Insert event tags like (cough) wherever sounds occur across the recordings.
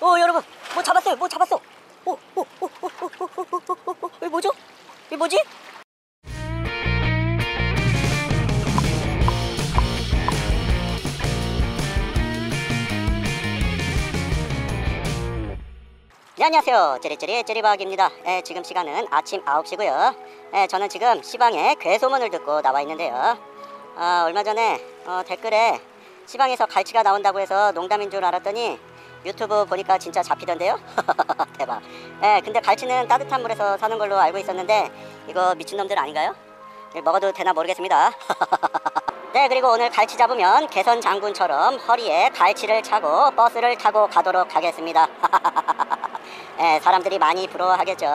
오 여러분 뭐 잡았어요 뭐 잡았어 이게 뭐죠? 이게 뭐지? 네, 안녕하세요 찌리찌리 찌리박입니다 예, 지금 시간은 아침 9시고요 예, 저는 지금 시방에 괴소문을 듣고 나와 있는데요 아, 얼마 전에 어, 댓글에 시방에서 갈치가 나온다고 해서 농담인 줄 알았더니 유튜브 보니까 진짜 잡히던데요 (laughs) 대박 예, 근데 갈치는 따뜻한 물에서 사는 걸로 알고 있었는데 이거 미친놈들 아닌가요? 예, 먹어도 되나 모르겠습니다 (laughs) 네 그리고 오늘 갈치 잡으면 개선 장군처럼 허리에 갈치를 차고 버스를 타고 가도록 하겠습니다 예, (laughs) 사람들이 많이 부러워하겠죠.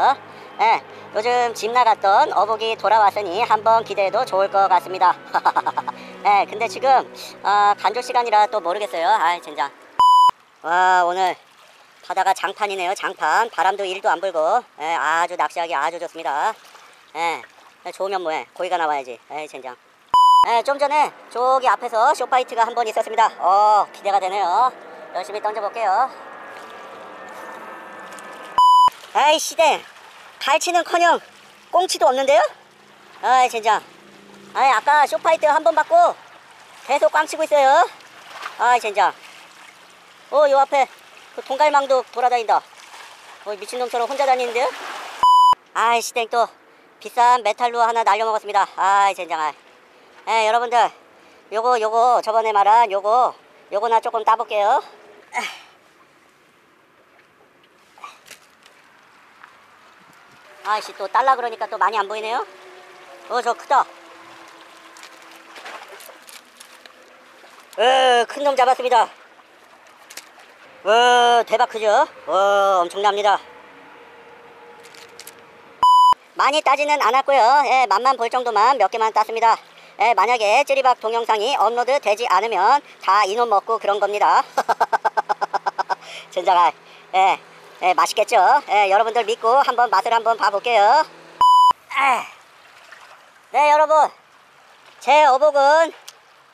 예, 요즘 집 나갔던 어복이 돌아왔으니 한번 기대해도 좋을 것 같습니다. 예, 근데 지금 어, 간조 시간이라 또 모르겠어요. 아이 젠장. 와 오늘 바다가 장판이네요. 장판. 바람도 일도 안 불고 예, 아주 낚시하기 아주 좋습니다. 예, 좋으면 뭐해. 고기가 나와야지. 에이 젠장. 예, 좀 전에 저기 앞에서 쇼파이트가 한 번 있었습니다. 어 기대가 되네요. 열심히 던져볼게요. 아이 시대 갈치는커녕 꽁치도 없는데요? 아이 젠장 아이 아까 short bite 한 번 받고 계속 꽝치고 있어요 아이 젠장 어 요 앞에 그 동갈망도 돌아다닌다. 어 미친놈처럼 혼자 다니는데요? 아이 시댕 또 비싼 메탈로 하나 날려먹었습니다. 아이 젠장 아이 에 여러분들 요거 요거 저번에 말한 요거 요거나 조금 따볼게요. 아이씨 또 딸라 그러니까 또 많이 안 보이네요. 어 저 크다. 어 큰 놈 잡았습니다 어 대박 크죠 어 엄청납니다 많이 따지는 않았고요 예, 맛만 볼 정도만 몇 개만 땄습니다 예, 만약에 찌리박 동영상이 업로드 되지 않으면 다 이놈 먹고 그런 겁니다 (laughs) 진짜가 예. 예, 맛있겠죠? 예, 여러분들 믿고 한번 맛을 한번 봐볼게요. 아, 네, 여러분. 제 어복은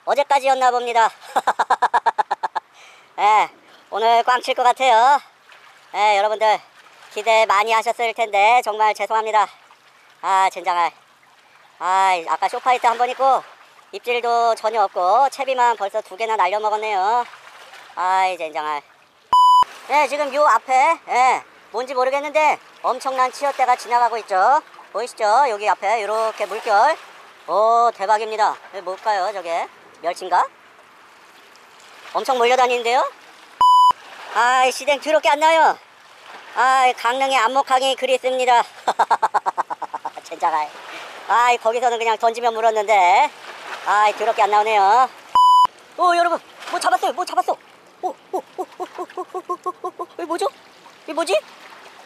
어제까지였나 봅니다. (laughs) 예, 오늘 꽝 칠 것 같아요. 예, 여러분들 기대 많이 하셨을 텐데 정말 죄송합니다. 아, 젠장할. 아, 아까 쇼파이트 한 번 있고 입질도 전혀 없고 채비만 벌써 두 개나 날려먹었네요. 아이, 젠장할. 네, 지금 요 앞에 예, 뭔지 모르겠는데 엄청난 치어대가 지나가고 있죠. 보이시죠? 여기 앞에 이렇게 물결. 오 대박입니다. 뭘까요? 저게 멸치인가? 엄청 몰려다니는데요? 아이 시댕 더럽게 안 나요. 아이 강릉의 안목항이 있습니다. 진짜가. 아이 거기서는 그냥 던지면 물었는데 아이 더럽게 안 나오네요. 오 여러분 뭐 잡았어요? 뭐 잡았어? 오, 오, 오, 오, 오, 오, 오, 오, 오, 이게 뭐죠? 이게 뭐지?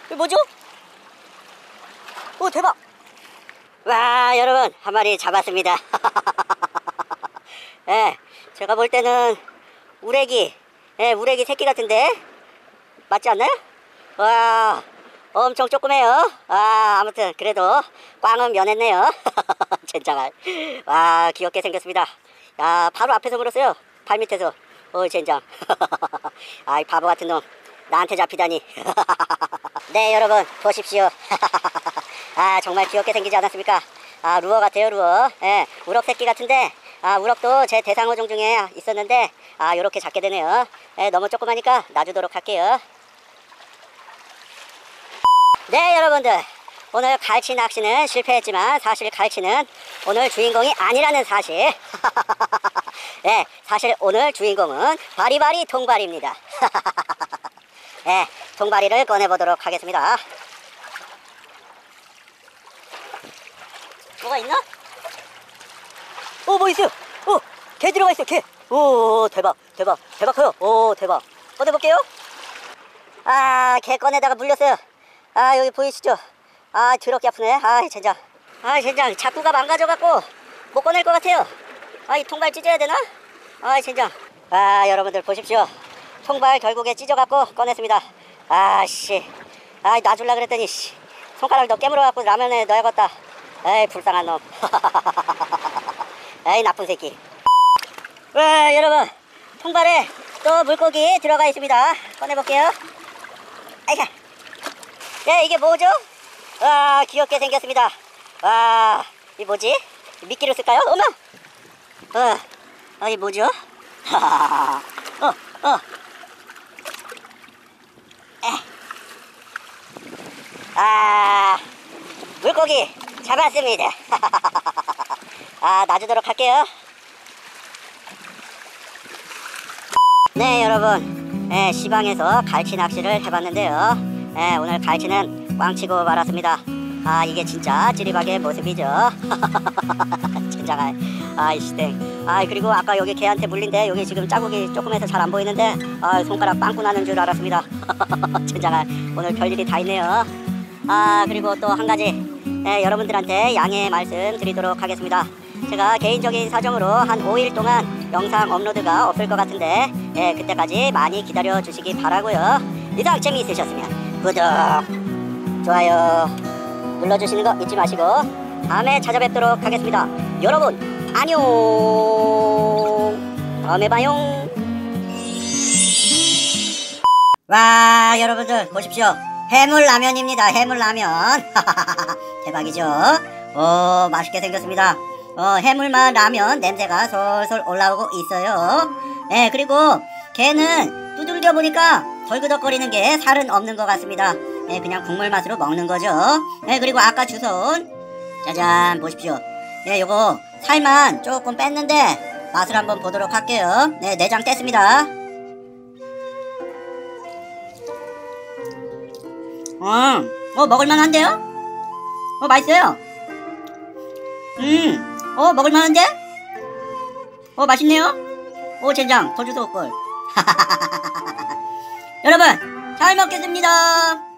이게 뭐죠? 오, 대박! 와, 여러분, 한 마리 잡았습니다. 예, 제가 볼 때는 우레기, 예, 우레기 새끼 같은데? 맞지 않나요? 와, 엄청 조그매요. 아, 아무튼, 그래도 꽝은 면했네요. (laughs) 젠장할. 와, 귀엽게 생겼습니다. 야, 바로 앞에서 물었어요. 발 밑에서. 어 젠장 (laughs) 아이 바보 같은 놈 나한테 잡히다니 (laughs) 네 여러분 보십시오 아 정말 귀엽게 생기지 않았습니까 아 루어 같아요 루어 예 우럭 새끼 같은데 아 우럭도 제 대상어 종 중에 있었는데 아 요렇게 잡게 되네요 예 너무 조그마니까 놔주도록 할게요 네 여러분들 오늘 갈치 낚시는 실패했지만 사실 갈치는 오늘 주인공이 아니라는 사실 네, (laughs) 사실 오늘 주인공은 바리바리 통발입니다. 네, (laughs) 통발이를 꺼내보도록 하겠습니다. 뭐가 있나? 오, 뭐 있어요? 오, 개 들어가 있어, 개. 오, 대박, 대박, 대박 커요. 오, 대박. 꺼내볼게요. 아, 개 꺼내다가 물렸어요. 아, 여기 보이시죠? 아, 더럽게 아프네. 아, 젠장. 아, 젠장. 자꾸가 망가져갖고 못 꺼낼 것 같아요. 아, 이 통발 찢어야 되나? 아, 진짜. 아, 여러분들 보십시오. 통발 결국에 찢어갖고 꺼냈습니다. 아, 씨. 아, 놔줄라 그랬더니, 씨. 손가락을 더 깨물어갖고 라면에 넣어야겠다. 에이, 불쌍한 놈. (laughs) 에이, 나쁜 새끼. 와, 여러분. 통발에 또 물고기 들어가 있습니다. 꺼내볼게요. 아이가. 네, 이게 뭐죠? 와, 귀엽게 생겼습니다. 와, 이 뭐지? 미끼를 쓸까요? 엄마! 어, 아, 이 뭐죠? 하하하. (laughs) 어, 어. 에. 아, 물고기 잡았습니다. (laughs) 아, 놔주도록 할게요. 네, 여러분. 예, 시방에서 갈치 낚시를 해봤는데요. 예, 오늘 갈치는 꽝치고 말았습니다. 아, 이게 진짜 찌리박의 모습이죠. (laughs) 진짜가. 아이, 시댕. 아, 그리고 아까 여기 개한테 물린데 여기 지금 자국이 조금 해서 잘 안 보이는데 아, 손가락 빵꾸 나는 줄 알았습니다. (laughs) 진짜가. 오늘 별일이 다 있네요. 아, 그리고 또 한 가지. 예, 여러분들한테 양해 말씀 드리도록 하겠습니다. 제가 개인적인 사정으로 한 5일 동안 영상 업로드가 없을 것 같은데 예, 그때까지 많이 기다려 주시기 바라고요. 이상 재미있으셨으면 구독, 좋아요 눌러주시는 거 잊지 마시고 다음에 찾아뵙도록 하겠습니다. 여러분 안녕. 다음에 봐요. 와 여러분들 보십시오. 해물라면입니다. 해물라면. (laughs) 대박이죠? 오 맛있게 생겼습니다. 어, 해물맛 라면 냄새가 솔솔 올라오고 있어요. 예, 그리고 걔는 두들겨 보니까 덜그덕거리는 게 살은 없는 것 같습니다. 예, 그냥 국물 맛으로 먹는 거죠. 예, 그리고 아까 주선 짜잔 보십시오. 예, 요거 살만 조금 뺐는데 맛을 한번 보도록 할게요. 네, 내장 뗐습니다. 음, 어, 먹을만한데요? 어, 맛있어요. 음, 어, 먹을만한데? 어, 맛있네요? 오, 젠장, 더 주소 걸. (laughs) 여러분, 잘 먹겠습니다.